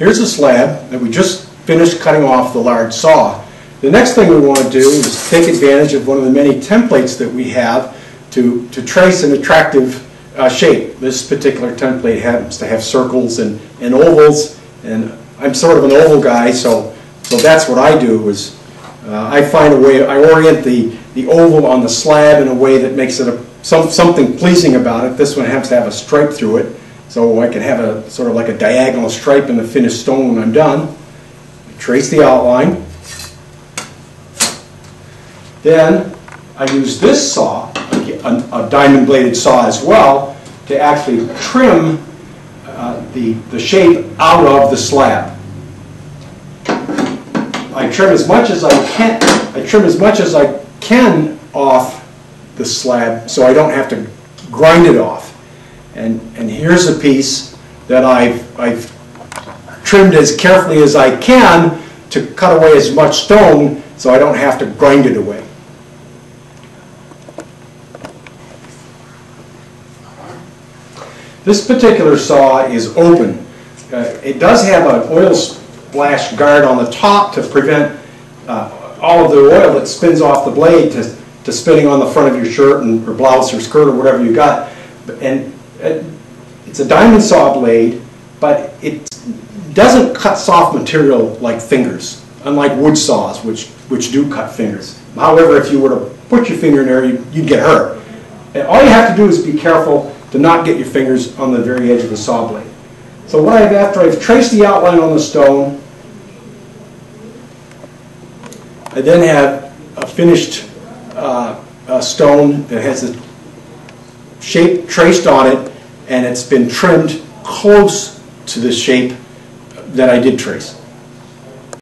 here's a slab that we just finished cutting off the large saw. The next thing we want to do is take advantage of one of the many templates that we have to, to trace an attractive uh, shape. This particular template happens to have circles and, and ovals, and I'm sort of an oval guy, so, so that's what I do is uh, I find a way, I orient the, the oval on the slab in a way that makes it a, some, something pleasing about it. This one has to have a stripe through it, so I can have a sort of like a diagonal stripe in the finished stone when I'm done. I Trace the outline. Then I use this saw, a, a diamond bladed saw as well, to actually trim uh, the, the shape out of the slab. I trim as much as I can. I trim as much as I can off the slab, so I don't have to grind it off. And and here's a piece that I've I've trimmed as carefully as I can to cut away as much stone, so I don't have to grind it away. This particular saw is open. Uh, it does have an oil splash guard on the top to prevent uh, all of the oil that spins off the blade to, to spinning on the front of your shirt and, or blouse or skirt or whatever you got. And it's a diamond saw blade, but it doesn't cut soft material like fingers, unlike wood saws, which, which do cut fingers. However, if you were to put your finger in there, you, would get hurt. And all you have to do is be careful to not get your fingers on the very edge of the saw blade. So what I've, after I've traced the outline on the stone, I then have a finished uh, a stone that has a shape traced on it and it's been trimmed close to the shape that I did trace.